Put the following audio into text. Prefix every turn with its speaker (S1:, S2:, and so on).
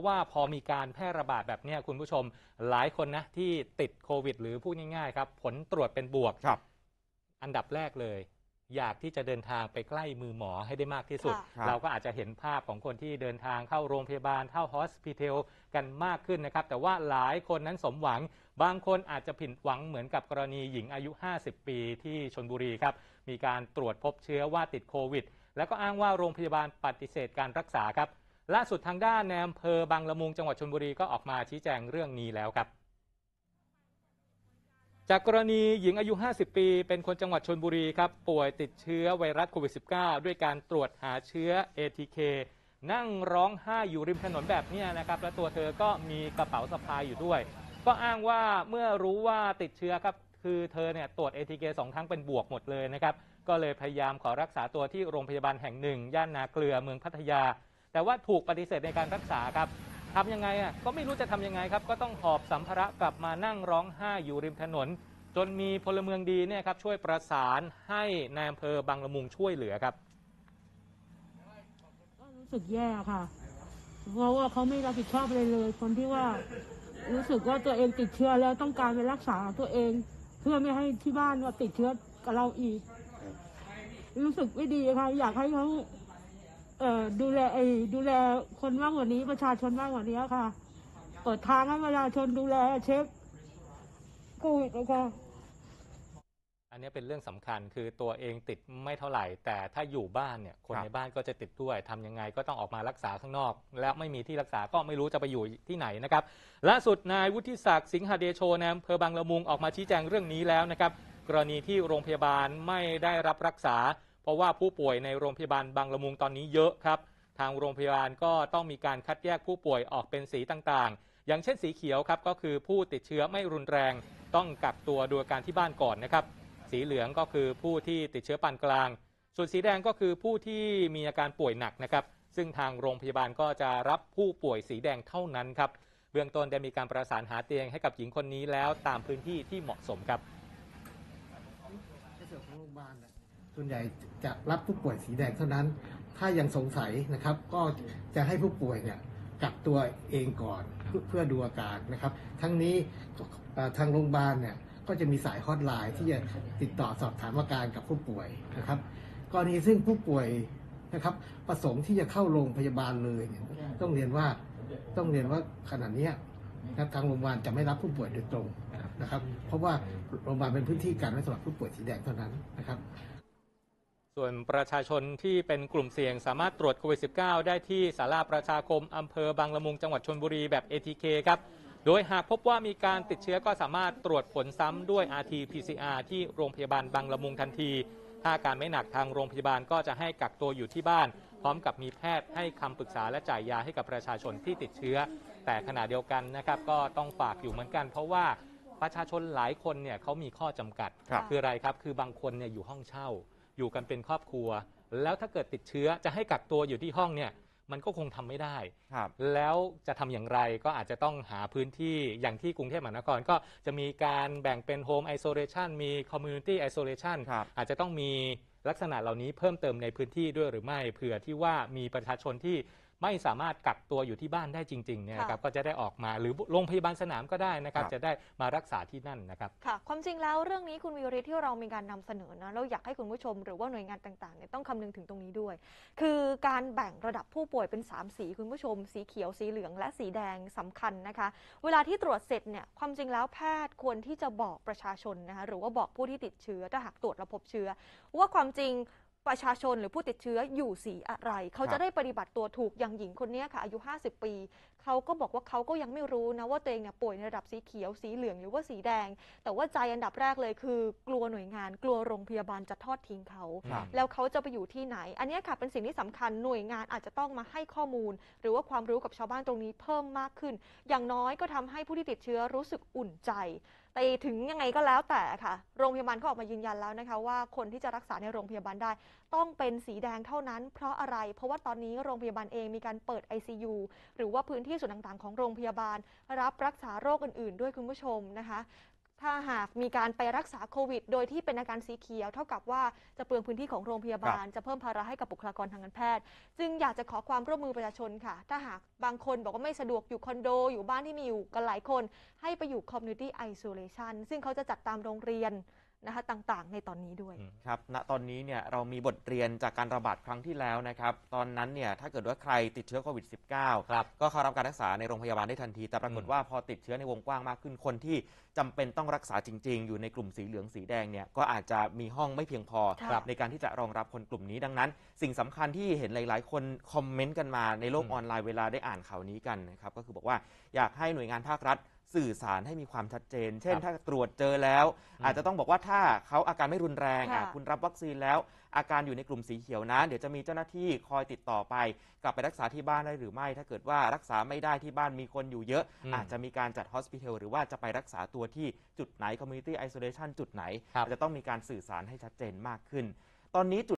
S1: ราะว่าพอมีการแพร่ระบาดแบบเนี้ยคุณผู้ชมหลายคนนะที่ติดโควิด หรือพูดง่ายๆครับ ผลตรวจเป็นบวก
S2: ครับ
S1: อันดับแรกเลย อยากที่จะเดินทางไปใกล้มือหมอให้ได้มากที่สุด
S3: ค่ะ
S2: ครับ
S1: เราก็อาจจะเห็นภาพของคนที่เดินทางเข้าโรงพยาบาลเข้าฮอสพิทอลกันมากขึ้นนะครับ แต่ว่าหลายคนนั้นสมหวัง บางคนอาจจะผิดหวังเหมือนกับกรณีหญิงอายุ 50 ปีที่ชนบุรีครับ มีการตรวจพบเชื้อว่าติดโควิด แล้วก็อ้างว่าโรงพยาบาลปฏิเสธการรักษาครับ ล่าสุดทางด้านในอำเภอบางละมุงจังหวัดชนบุรีก็ออกมาชี้แจงเรื่องนี้แล้วครับ จากกรณีหญิงอายุ 50 ปี เป็นคนจังหวัดชนบุรีครับป่วยติดเชื้อไวรัสโควิด -19 ด้วยการตรวจหาเชื้อ ATK นั่งร้องไห้อยู่ริมถนนแบบนี้นะครับ และตัวเธอก็มีกระเป๋าสะพายอยู่ด้วย ก็อ้างว่าเมื่อรู้ว่าติดเชื้อครับคือเธอเนี่ยตรวจ ATK สองครั้งเป็นบวกหมดเลยนะครับ ก็เลยพยายามขอรักษาตัวที่โรงพยาบาลแห่งหนึ่ง ย่านนาเกลือเมืองพัทยา แต่ว่าถูกปฏิเสธในการรักษาครับทำยังไงอะก็ไม่รู้จะทำยังไงครับ ก็ต้องหอบสัมภาระกลับมานั่งร้องไห้อยู่ริมถนน จนมีพลเมืองดีเนี่ยครับช่วยประสานให้นายอำเภอบางละมุงช่วยเหลือครับ
S4: ก็รู้สึกแย่ค่ะ เพราะว่าเขาไม่รับผิดชอบเลยเลย คนที่ว่ารู้สึกว่าตัวเองติดเชื้อแล้วต้องการไปรักษาตัวเอง เพื่อไม่ให้ที่บ้านว่าติดเชื้อกับเราอีก รู้สึกไม่ดีค่ะ อยากให้เขา เอ่อดูแลไอ้ดูแลคนมากกว่านี้ประชาชนมากกว่านี้ค่ะ เปิดทางให้ประชาชนดูแลเช็คโควิดนะคะ
S1: อันนี้เป็นเรื่องสำคัญคือตัวเองติดไม่เท่าไหร่ แต่ถ้าอยู่บ้านเนี่ยคน
S2: ค
S1: ในบ้านก็จะติดด้วยทำยังไงก็ต้องออกมารักษาข้างนอก แล้วไม่มีที่รักษาก็ไม่รู้จะไปอยู่ที่ไหนนะครับล่าสุดนายวุฒิศักดิ์สิงหเดโชในอำเภอบางละมุงออกมาชี้แจงเรื่องนี้แล้วนะครับกรณีที่โรงพยาบาลไม่ได้รับรักษา เพราะว่าผู้ป่วยในโรงพยาบาลบางละมุงตอนนี้เยอะครับ ทางโรงพยาบาลก็ต้องมีการคัดแยกผู้ป่วยออกเป็นสีต่างๆ อย่างเช่นสีเขียวครับก็คือผู้ติดเชื้อไม่รุนแรง ต้องกักตัวดูอาการที่บ้านก่อนนะครับ สีเหลืองก็คือผู้ที่ติดเชื้อปานกลาง ส่วนสีแดงก็คือผู้ที่มีอาการป่วยหนักนะครับ ซึ่งทางโรงพยาบาลก็จะรับผู้ป่วยสีแดงเท่านั้นครับเบื้องต้นได้มีการประสานหาเตียงให้กับหญิงคนนี้แล้วตามพื้นที่ที่เหมาะสมครับ
S5: ในส่วนของโรงพยาบาล ส่วนใหญ่จะรับผู้ป่วยสีแดงเท่านั้น ถ้ายังสงสัยนะครับ ก็จะให้ผู้ป่วยเนี่ยกักตัวเองก่อนเพื่อเพื่อดูอาการนะครับ ทั้งนี้ทางโรงพยาบาลเนี่ยก็จะมีสายฮอตไลน์ที่จะติดต่อสอบถามอาการกับผู้ป่วยนะครับ กรณีซึ่งผู้ป่วยนะครับประสงค์ที่จะเข้าโรงพยาบาลเลยเนี่ยต้องเรียนว่าต้องเรียนว่าขณะเนี้นะทางโรงพยาบาลจะไม่รับผู้ป่วยโดยตรงนะครับ เพราะว่าโรงพยาบาลเป็นพื้นที่การไว้สำหรับผู้ป่วยสีแดงเท่านั้นนะครับ
S1: ส่วนประชาชนที่เป็นกลุ่มเสี่ยงสามารถตรวจโควิด -19 ได้ที่สาราประชาคมอำเภอบางละมุงจังหวัดชนบุรีแบบ ATK ครับ โดยหากพบว่ามีการติดเชื้อก็สามารถตรวจผลซ้ำด้วย RT-PCR ที่โรงพยาบาลบางละมุงทันที ถ้าอาการไม่หนักทางโรงพยาบาลก็จะให้กักตัวอยู่ที่บ้าน พร้อมกับมีแพทย์ให้คำปรึกษาและจ่ายยาให้กับประชาชนที่ติดเชื้อ แต่ขณะเดียวกันนะครับก็ต้องฝากอยู่เหมือนกัน เพราะว่าประชาชนหลายคนเนี่ยเขามีข้อจำกัด
S2: ครับ
S1: คืออะไรครับ คือบางคนเนี่ยอยู่ห้องเช่า อยู่กันเป็นครอบครัว แล้วถ้าเกิดติดเชื้อจะให้กักตัวอยู่ที่ห้องเนี่ยมันก็คงทำไม่ได้
S2: ครับ
S1: แล้วจะทำอย่างไรก็อาจจะต้องหาพื้นที่อย่างที่กรุงเทพมหานครก็จะมีการแบ่งเป็น Home Isolation มี Community Isolation
S2: ครับ
S1: อาจจะต้องมีลักษณะเหล่านี้เพิ่มเติมในพื้นที่ด้วยหรือไม่เผื่อที่ว่ามีประชาชนที่ ไม่สามารถกักตัวอยู่ที่บ้านได้จริงๆเนี่ยนะครับ
S3: ค่ะ
S1: ก็จะได้ออกมาหรือโรงพยาบาลสนามก็ได้นะครับ
S2: ครับ
S1: จะได้มารักษาที่นั่นนะครับ
S3: ค่ะ ความจริงแล้วเรื่องนี้คุณวิริศที่เรามีการนำเสนอนะเราอยากให้คุณผู้ชม หรือว่าหน่วยงานต่างๆเนี่ยต้องคำนึงถึงตรงนี้ด้วย คือการแบ่งระดับผู้ป่วยเป็น 3 สีคุณผู้ชม สีเขียวสีเหลืองและสีแดงสำคัญนะคะ เวลาที่ตรวจเสร็จเนี่ยความจริงแล้วแพทย์ควรที่จะบอกประชาชนนะคะหรือว่าบอกผู้ที่ติดเชื้อถ้าหากตรวจแล้วพบเชื้อ ว่าความจริง ประชาชนหรือผู้ติดเชื้ออยู่สีอะไร เขา
S2: ครั
S3: จะ
S2: บ
S3: ได้ปฏิบัติตัวถูกอย่างหญิงคนเนี้ยค่ะ อายุ 50 ปี เขาก็บอกว่าเขาก็ยังไม่รู้นะว่าตัวเองเนี่ยป่วยในระดับสีเขียวสีเหลืองหรือว่าสีแดง แต่ว่าใจอันดับแรกเลยคือ กลัวหน่วยงาน กลัวโรงพยาบาลจะทอดทิ้งเขา
S2: ครับ
S3: แล้วเขาจะไปอยู่ที่ไหน อันเนี้ยค่ะเป็นสิ่งที่สำคัญหน่วยงานอาจจะต้องมาให้ข้อมูล หรือว่าความรู้กับชาวบ้านตรงนี้เพิ่มมากขึ้น อย่างน้อยก็ทำให้ผู้ที่ติดเชื้อรู้สึกอุ่นใจแต่ ถึงยังไงก็แล้วแต่ค่ะ โรงพยาบาลก็ออกมายืนยันแล้วนะคะ ว่าคนที่จะรักษาในโรงพยาบาลได้ ต้องเป็นสีแดงเท่านั้น เพราะอะไร เพราะว่าตอนนี้โรงพยาบาลเองมีการเปิด ICU หรือว่าพื้นที่ส่วนต่างๆ ของโรงพยาบาล รับรักษาโรคอื่น ๆ ด้วยคุณผู้ชมนะคะ ถ้าหากมีการไปรักษาโควิด โดยที่เป็นอาการสีเขียว เท่ากับว่าจะเปลืองพื้นที่ของโรงพยาบาล จะเพิ่มภาระให้กับบุคลากรทางการแพทย์ จึงอยากจะขอความร่วมมือประชาชนค่ะ ถ้าหากบางคนบอกว่าไม่สะดวกอยู่คอนโด อยู่บ้านที่มีอยู่กันหลายคน ให้ไปอยู่ community isolation ซึ่งเขาจะจัดตามโรงเรียน นะคะต่างๆ ในตอนนี้ด้วย
S1: อืม
S2: ครับ ณ ตอนนี้เนี่ยเรามีบทเรียนจากการระบาดครั้งที่แล้วนะครับ ตอนนั้นเนี่ยถ้าเกิดว่าใครติดเชื้อโควิด -19
S1: ครับ
S2: ก็เข้ารับการรักษาในโรงพยาบาลได้ทันที แต่ปรากฏ
S1: อืม
S2: ว่าพอติดเชื้อในวงกว้างมากขึ้น คนที่จำเป็นต้องรักษาจริง ๆ อยู่ในกลุ่มสีเหลืองสีแดงเนี่ยก็อาจจะมีห้องไม่เพียงพอ
S3: ครับ
S2: ในการที่จะรองรับคนกลุ่มนี้ ดังนั้น สิ่งสำคัญที่เห็นหลาย ๆ คนคอมเมนต์กันมาในโลก
S1: อืม
S2: ออนไลน์เวลาได้อ่านข่าวนี้กันนะครับ ก็คือบอกว่าอยากให้หน่วยงานภาครัฐ สื่อสารให้มีความชัดเจน เช่น
S1: ครับ
S2: ถ้าตรวจเจอแล้ว
S1: อืม
S2: อาจจะต้องบอกว่าถ้าเขาอาการไม่รุนแรง
S3: ค่ะ
S2: อะ คุณรับวัคซีนแล้ว อาการอยู่ในกลุ่มสีเขียวนะเดี๋ยวจะมีเจ้าหน้าที่คอยติดต่อไป กลับไปรักษาที่บ้านได้หรือไม่ ถ้าเกิดว่ารักษาไม่ได้ที่บ้านมีคนอยู่เยอะ
S1: อืม
S2: อาจจะมีการจัด hospital หรือว่าจะไปรักษาตัวที่จุดไหน community isolation จุดไหน
S1: ครับ
S2: อาจจะต้องมีการสื่อสารให้ชัดเจนมากขึ้น ตอนนี้จุด